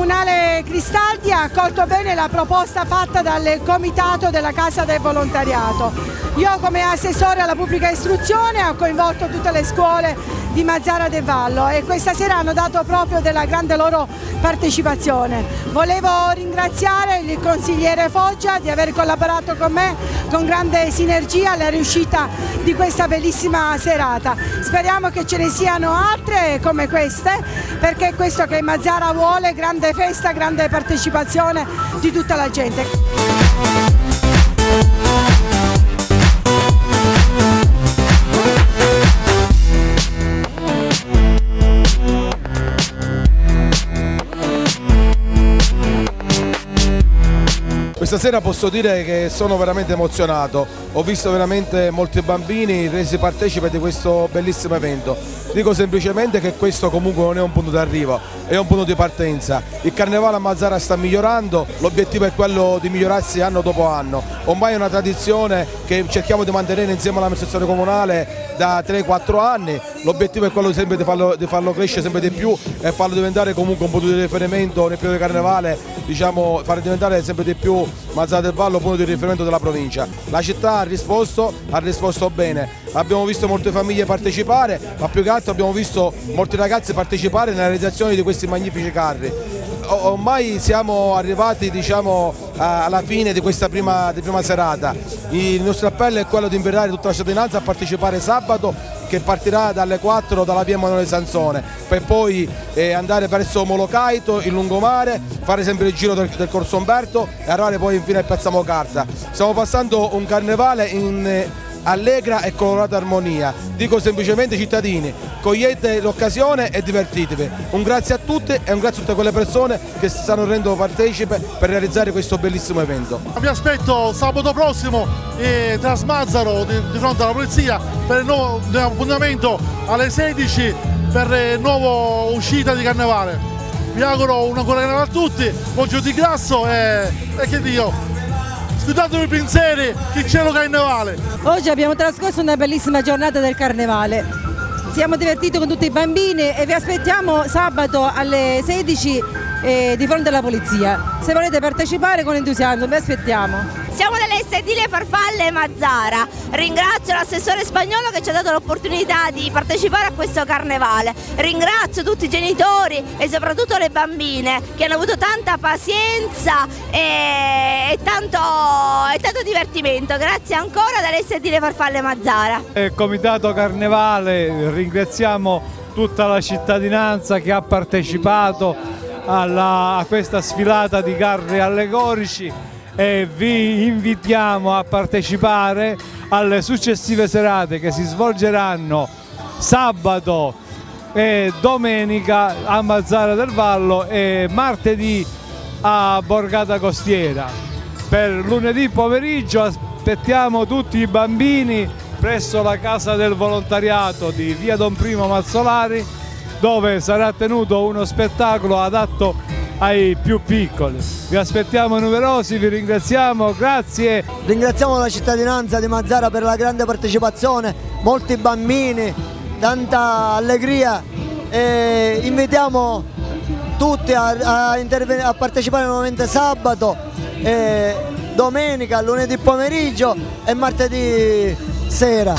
Comunale Cristaldi ha accolto bene la proposta fatta dal Comitato della Casa del Volontariato. Io come assessore alla pubblica istruzione ho coinvolto tutte le scuole di Mazzara del Vallo e questa sera hanno dato proprio della grande loro partecipazione. Volevo ringraziare il consigliere Foggia di aver collaborato con me con grande sinergia alla riuscita di questa bellissima serata. Speriamo che ce ne siano altre come queste perché è questo che Mazzara vuole, grande festa, grande partecipazione di tutta la gente. Questa sera posso dire che sono veramente emozionato, ho visto veramente molti bambini resi partecipi di questo bellissimo evento. Dico semplicemente che questo comunque non è un punto d'arrivo, è un punto di partenza. Il carnevale a Mazzara sta migliorando, l'obiettivo è quello di migliorarsi anno dopo anno. Ormai è una tradizione che cerchiamo di mantenere insieme all'amministrazione comunale da 3-4 anni, l'obiettivo è quello sempre di farlo, di farlo, crescere sempre di più e farlo diventare comunque un punto di riferimento nel periodo di carnevale, diciamo, fare diventare sempre di più Mazzara del Vallo punto di riferimento della provincia. La città ha risposto, ha risposto bene, abbiamo visto molte famiglie partecipare, ma più che altro abbiamo visto molti ragazzi partecipare nella realizzazione di questi magnifici carri. Ormai siamo arrivati diciamo, alla fine di questa prima, di prima serata, il nostro appello è quello di invitare tutta la cittadinanza a partecipare sabato che partirà dalle 4 dalla via Emanuele Sansone per poi eh, andare verso Molocaito, il lungomare, fare sempre il giro del, del Corso Umberto e arrivare poi infine a Pezzamo Carta. Stiamo passando un carnevale in eh, allegra e colorata armonia. Dico semplicemente cittadini, cogliete l'occasione e divertitevi. Un grazie a tutti e un grazie a tutte quelle persone che si stanno rendendo partecipe per realizzare questo bellissimo evento. Vi aspetto sabato prossimo eh, tra Smazzaro di, di, fronte alla polizia per il nuovo appuntamento alle 16 per la nuova uscita di carnevale. Vi auguro una buona carnevale a tutti, buon giorno di grasso e, e che Dio scudatevi i pensieri che lo carnevale. Oggi abbiamo trascorso una bellissima giornata del carnevale. Siamo divertiti con tutti i bambini e vi aspettiamo sabato alle 16 eh, di fronte alla polizia. Se volete partecipare con entusiasmo vi aspettiamo. Siamo delle sedile farfalle Mazzara. Ringrazio l'assessore spagnolo che ci ha dato l'opportunità di partecipare a questo carnevale. Ringrazio tutti i genitori e soprattutto le bambine che hanno avuto tanta pazienza e, e, tanto, e tanto, divertimento. Grazie ancora dalle sedile farfalle Mazzara. Il Comitato Carnevale ringraziamo tutta la cittadinanza che ha partecipato alla, a questa sfilata di carri allegorici e vi invitiamo a partecipare alle successive serate che si svolgeranno sabato e domenica a Mazzara del Vallo e martedì a Borgata Costiera. Per lunedì pomeriggio aspettiamo tutti i bambini presso la Casa del Volontariato di via Don Primo Mazzolari dove sarà tenuto uno spettacolo adatto ai più piccoli. Vi aspettiamo numerosi, vi ringraziamo, grazie. Ringraziamo la cittadinanza di Mazzara per la grande partecipazione, molti bambini, tanta allegria e invitiamo tutti a, a, a partecipare nuovamente sabato, e domenica, lunedì pomeriggio e martedì sera.